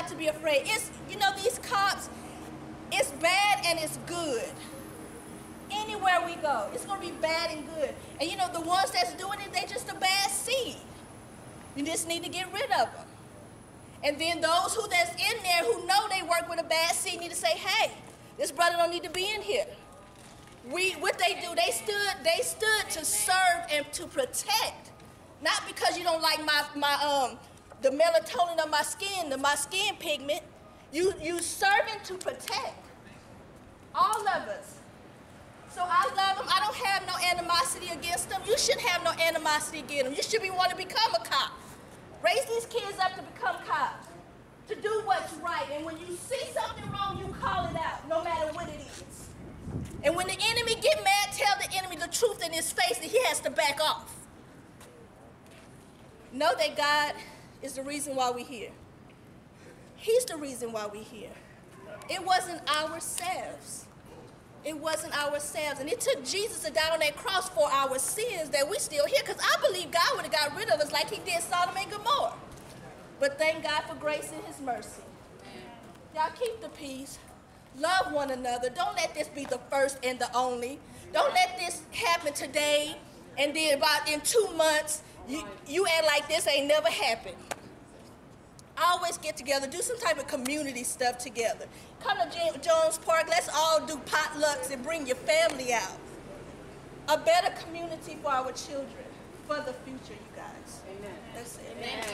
not to be afraid. It's you know these cops. It's bad and it's good. Anywhere we go, it's gonna be bad and good. And you know the ones that's doing it, they just a bad seed. You just need to get rid of them. And then those who that's in there who know they work with a bad seed need to say, hey, this brother don't need to be in here. We what they do, they stood, they stood to serve and to protect. Not because you don't like my my um the melatonin of my skin, the my skin pigment. You you serving to protect. All of us. So I love them. I don't have no animosity against them. You shouldn't have no animosity against them. You should be wanting to become a cop. Raise these kids up to become cops. To do what's right. And when you see something wrong, you call it out, no matter what it is. And when the enemy get mad, tell the enemy the truth in his face that he has to back off. Know that God is the reason why we're here. He's the reason why we're here. It wasn't ourselves. It wasn't ourselves. And it took Jesus to die on that cross for our sins that we still here. Because I believe God would have got rid of us like he did Sodom and Gomorrah. But thank God for grace and his mercy. Y'all keep the peace. Love one another. Don't let this be the first and the only. Don't let this happen today and then about in two months you, you act like this ain't never happened. Always get together, do some type of community stuff together. Come to James Jones Park, let's all do potlucks and bring your family out. A better community for our children, for the future, you guys. Amen. That's it. Amen.